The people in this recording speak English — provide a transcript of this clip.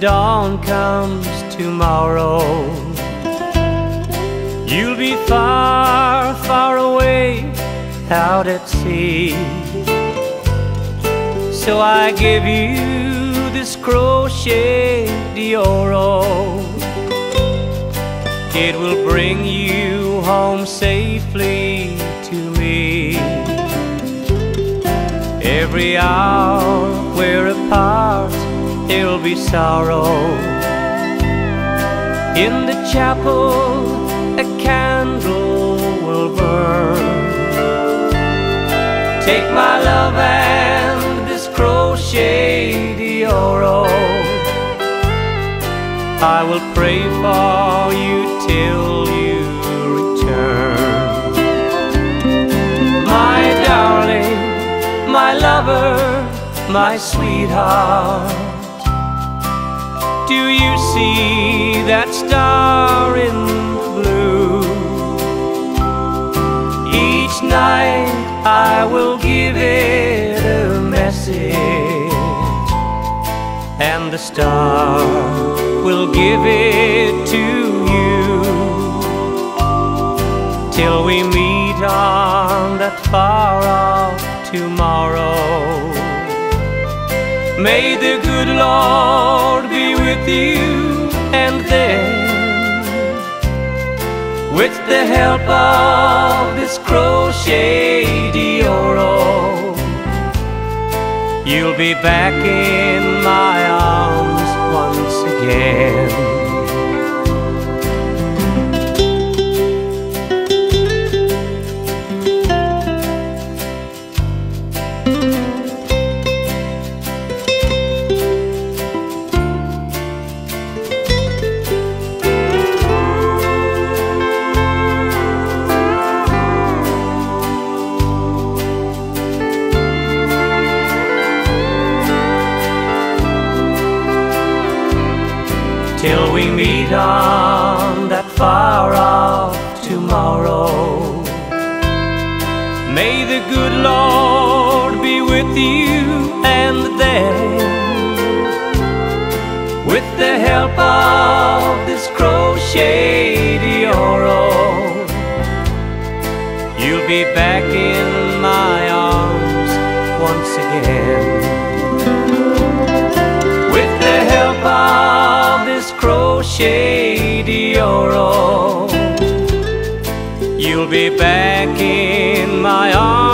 dawn comes tomorrow, you'll be far, far away out at sea. So I give you this crochet d'oro. It will bring you home safely to me. Every hour we're apart, there'll be sorrow. In the chapel, a candle will burn. Take my love and this crochet d'oro. I will pray for you till you return. My darling, my lover, my sweetheart. Do you see that star in the blue? Each night I will give it a message, and the star will give it to you till we meet on that far off tomorrow. May the good Lord be with you, and then, with the help of this crochet d'oro, you'll be back in my arms once again. Till we meet on that far off tomorrow. May the good Lord be with you, and then, with the help of this crochet d'oro, you'll be back in my arms once again. Crochet d'oro, you'll be back in my arms